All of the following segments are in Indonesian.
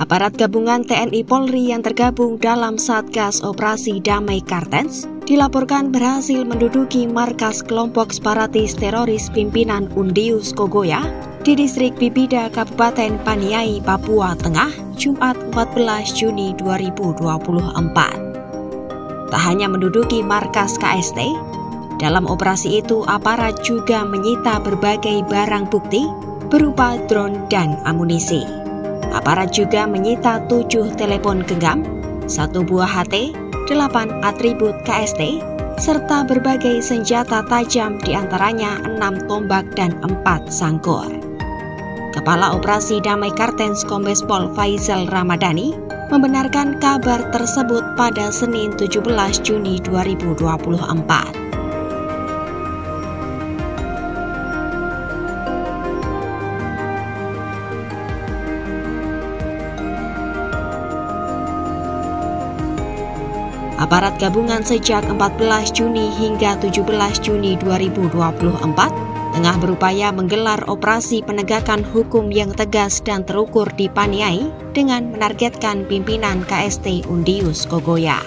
Aparat gabungan TNI Polri yang tergabung dalam Satgas Operasi Damai Kartens dilaporkan berhasil menduduki markas kelompok separatis teroris pimpinan Undius Kogoya di distrik Bibida Kabupaten Paniai, Papua Tengah, Jumat 14 Juni 2024. Tak hanya menduduki markas KST, dalam operasi itu aparat juga menyita berbagai barang bukti berupa drone dan amunisi. Aparat juga menyita tujuh telepon genggam, satu buah HT, delapan atribut KST, serta berbagai senjata tajam di antaranya enam tombak dan empat sangkur. Kepala Operasi Damai Kartens Kombes Pol Faisal Ramadhani membenarkan kabar tersebut pada Senin 17 Juni 2024. Aparat gabungan sejak 14 Juni hingga 17 Juni 2024 tengah berupaya menggelar operasi penegakan hukum yang tegas dan terukur di Paniai dengan menargetkan pimpinan KST Undius Kogoya.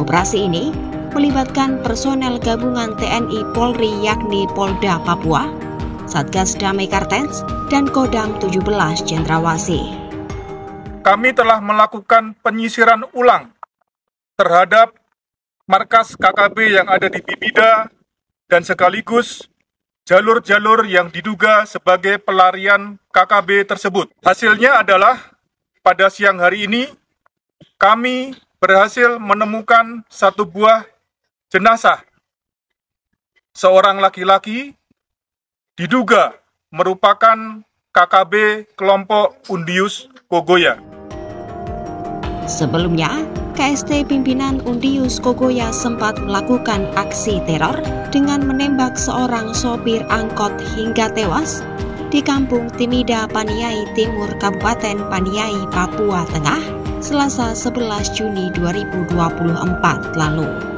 Operasi ini melibatkan personel gabungan TNI Polri yakni Polda Papua, Satgas Damai Kartens, dan Kodam 17 Cendrawasih. Kami telah melakukan penyisiran ulang terhadap markas KKB yang ada di Bibida dan sekaligus jalur-jalur yang diduga sebagai pelarian KKB tersebut. Hasilnya adalah pada siang hari ini kami berhasil menemukan satu buah jenazah seorang laki-laki diduga merupakan KKB kelompok Undius Kogoya. Sebelumnya, KST pimpinan Undius Kogoya sempat melakukan aksi teror dengan menembak seorang sopir angkot hingga tewas di kampung Timida Paniai Timur Kabupaten Paniai, Papua Tengah, Selasa 11 Juni 2024 lalu.